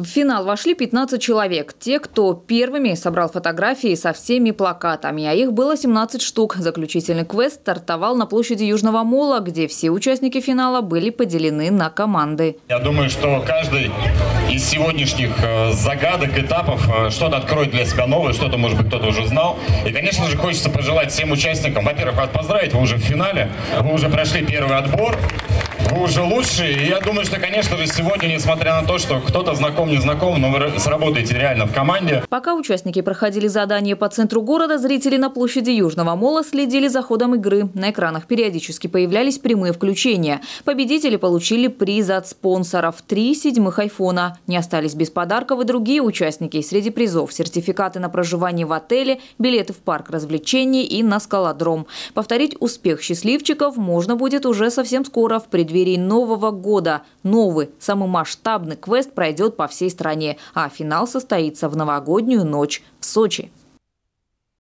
В финал вошли 15 человек. Те, кто первыми собрал фотографии со всеми плакатами, а их было 17 штук. Заключительный квест стартовал на площади Южного Мола, где все участники финала были поделены на команды. Я думаю, что каждый из сегодняшних э, загадок, этапов э, что-то откроет для себя новое, что-то, может быть, кто-то уже знал. И, конечно же, хочется пожелать всем участникам, во-первых, вас поздравить, вы уже в финале, вы уже прошли первый отбор, вы уже лучшие. И я думаю, что, конечно же, сегодня, несмотря на то, что кто-то знаком, не знаком, но вы сработаете реально в команде. Пока участники проходили задание по центру города, зрители на площади Южного Мола следили за ходом игры. На экранах периодически появлялись прямые включения. Победители получили приз от спонсоров – три седьмых айфона. Не остались без подарков и другие участники. Среди призов – сертификаты на проживание в отеле, билеты в парк развлечений и на скалодром. Повторить успех счастливчиков можно будет уже совсем скоро, в преддверии преддверии Нового года. Новый, самый масштабный квест пройдет по всей стране, а финал состоится в новогоднюю ночь в Сочи.